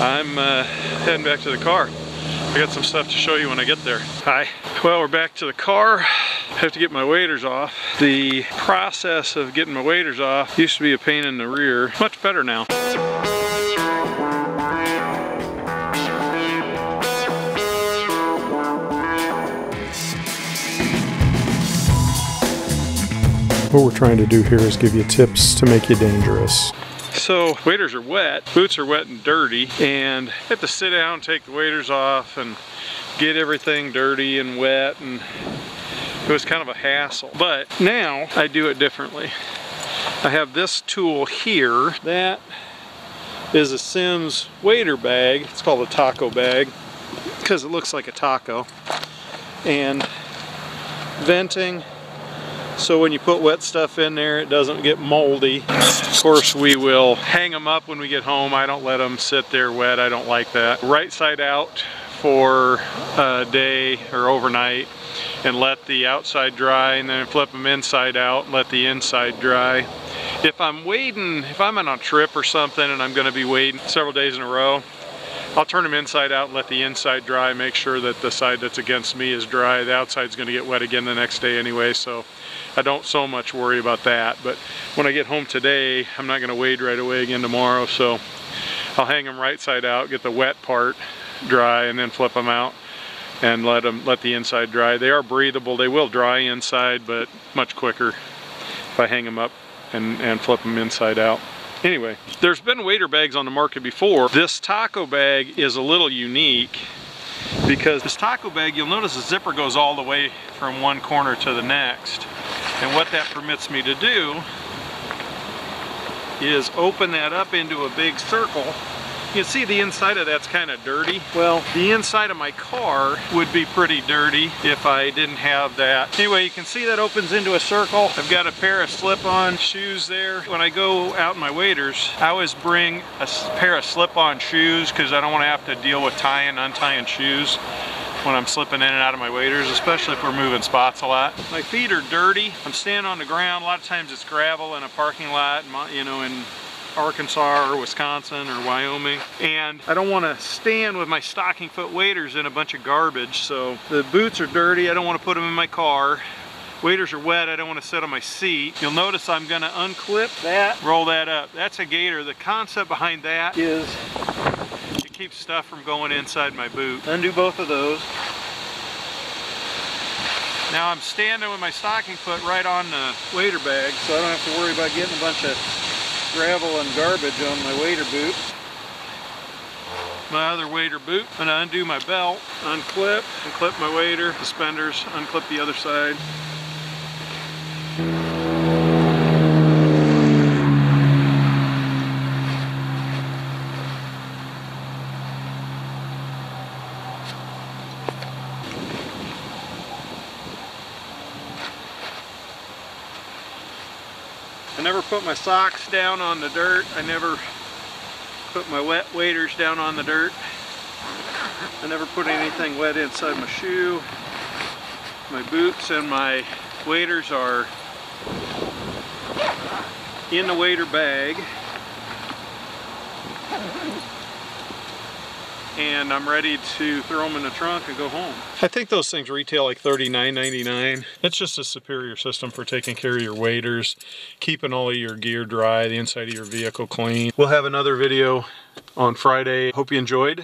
I'm uh, heading back to the car. I got some stuff to show you when I get there. Hi. Well, we're back to the car. I have to get my waders off. The process of getting my waders off used to be a pain in the rear. Much better now. What we're trying to do here is give you tips to make you dangerous. So waders are wet, boots are wet and dirty, and I have to sit down, take the waders off, and get everything dirty and wet, and it was kind of a hassle. But now I do it differently. I have this tool here. That is a Simms wader bag. It's called a taco bag because it looks like a taco. And venting so when you put wet stuff in there it doesn't get moldy. Of course we will hang them up when we get home. I don't let them sit there wet. I don't like that. Right side out for a day or overnight and let the outside dry and then flip them inside out and let the inside dry. If I'm wading, if I'm on a trip or something and I'm going to be wading several days in a row, I'll turn them inside out and let the inside dry, make sure that the side that's against me is dry. The outside's gonna get wet again the next day anyway, so I don't so much worry about that. But when I get home today, I'm not gonna wade right away again tomorrow, so I'll hang them right side out, get the wet part dry, and then flip them out and let them let the inside dry. They are breathable. They will dry inside, but much quicker if I hang them up and, and flip them inside out. Anyway, there's been wader bags on the market before. This taco bag is a little unique because this taco bag, you'll notice the zipper goes all the way from one corner to the next. And what that permits me to do is open that up into a big circle you can see the inside of that's kind of dirty. Well, the inside of my car would be pretty dirty if I didn't have that. Anyway, you can see that opens into a circle. I've got a pair of slip-on shoes there. When I go out in my waders, I always bring a pair of slip-on shoes because I don't want to have to deal with tying, untying shoes when I'm slipping in and out of my waders, especially if we're moving spots a lot. My feet are dirty. I'm standing on the ground. A lot of times it's gravel in a parking lot, you know, in Arkansas or Wisconsin or Wyoming. And I don't want to stand with my stocking foot waders in a bunch of garbage. So the boots are dirty. I don't want to put them in my car. Waders are wet, I don't want to sit on my seat. You'll notice I'm gonna unclip that, roll that up. That's a gaiter. The concept behind that is it keeps stuff from going inside my boot. Undo both of those. Now I'm standing with my stocking foot right on the wader bag, so I don't have to worry about getting a bunch of gravel and garbage on my wader boot. My other wader boot. I'm gonna undo my belt, unclip, unclip my wader, suspenders, unclip the other side. Never put my socks down on the dirt. I never put my wet waders down on the dirt. I never put anything wet inside my shoe. My boots and my waders are in the wader bag. And I'm ready to throw them in the trunk and go home. I think those things retail like $39.99. It's just a superior system for taking care of your waders, keeping all of your gear dry, the inside of your vehicle clean. We'll have another video on Friday. Hope you enjoyed.